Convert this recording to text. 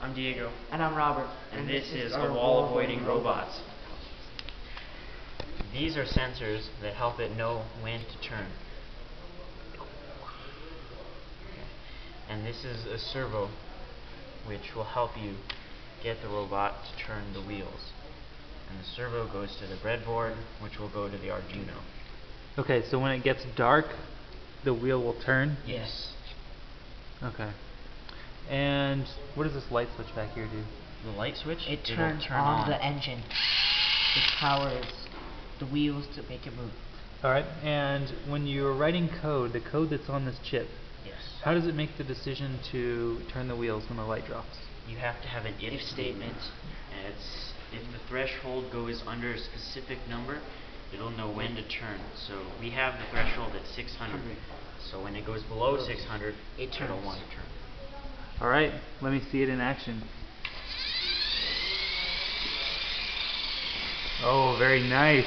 I'm Diego, And I'm Robert. and this is our a wall avoiding robots. These are sensors that help it know when to turn. And this is a servo which will help you get the robot to turn the wheels. And the servo goes to the breadboard, which will go to the Arduino. Okay, so when it gets dark, the wheel will turn? Yes. Okay. And what does this light switch back here do? The light switch, It turns turn on, on. the engine. It powers the wheels to make it move. Alright, and when you're writing code, the code that's on this chip, Yes. how does it make the decision to turn the wheels when the light drops? You have to have an if, If statement, and it's if the threshold goes under a specific number, it'll know when to turn. So we have the threshold at 600. So when it goes below 600, It it'll turns. want to turn. Alright, let me see it in action. Oh, very nice.